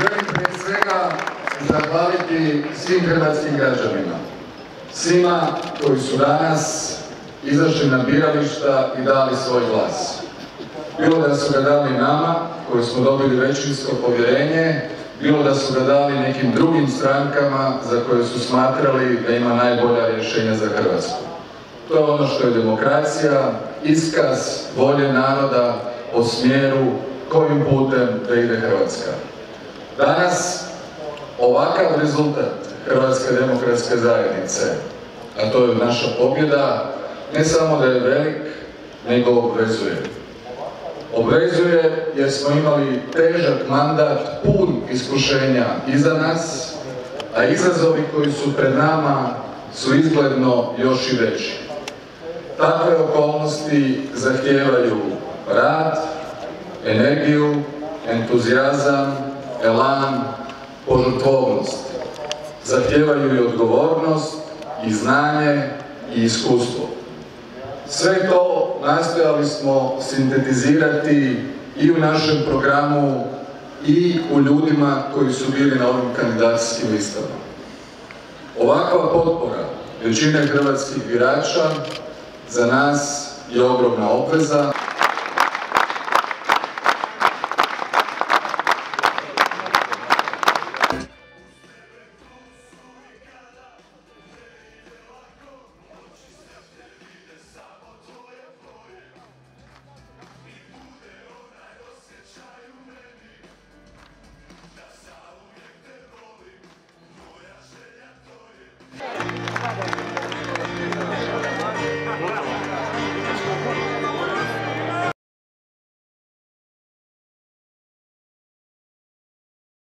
želim prije svega zahvaliti svim hrvatskim građanima, svima koji su danas izašli na birališta i dali svoj glas. Bilo da su ga dali nama, koji smo dobili većinsko povjerenje, bilo da su ga dali nekim drugim strankama za koje su smatrali da ima najbolja rješenja za Hrvatsku. To je ono što je demokracija, iskaz volje naroda o smjeru kojim putem da ide Hrvatska. Danas ovakav rezultat Hrvatske demokratske zajednice, a to je naša pobjeda, ne samo da je velik, nego obvezuje. Obvezuje jer smo imali težak mandat, pun iskušenja iza nas, a izazovi koji su pred nama su izgledno još i veći. Takve okolnosti zahtijevaju rad, energiju, entuzijazam, elan, požrtvovnost. Zahtijevaju i odgovornost, i znanje, i iskustvo. Sve to nastojali smo sintetizirati i u našem programu i u ljudima koji su bili na ovim kandidacijskim listama. Ovakva potpora većine hrvatskih birača za nas je ogromna obveza.